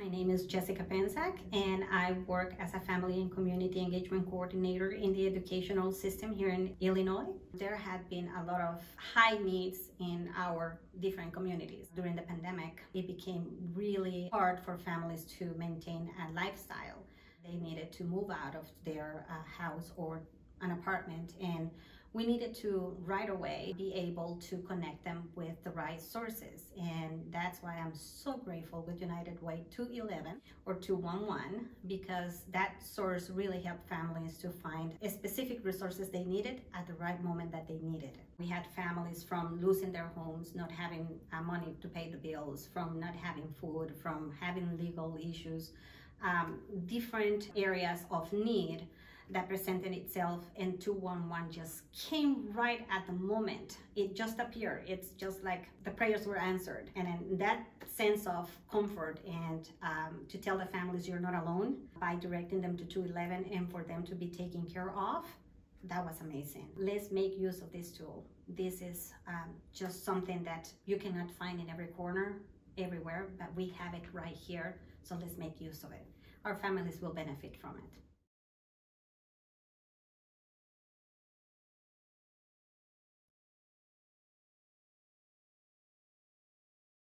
My name is Jessika Pencak, and I work as a family and community engagement coordinator in the educational system here in Illinois. There had been a lot of high needs in our different communities. During the pandemic, it became really hard for families to maintain a lifestyle. They needed to move out of their uh, house or an apartment and we needed to right away be able to connect them with the right sources. And that's why i'm so grateful with united way 211 or 211 because that source really helped families to find specific resources they needed at the right moment that they needed. We had families from losing their homes not having uh, money to pay the bills from not having food from having legal issues um, different areas of need that presented itself in 211 just came right at the moment. It just appeared. It's just like the prayers were answered. And then that sense of comfort and um, to tell the families you're not alone by directing them to 211 and for them to be taken care of, that was amazing. Let's make use of this tool. This is um, just something that you cannot find in every corner, everywhere, but we have it right here. So let's make use of it. Our families will benefit from it.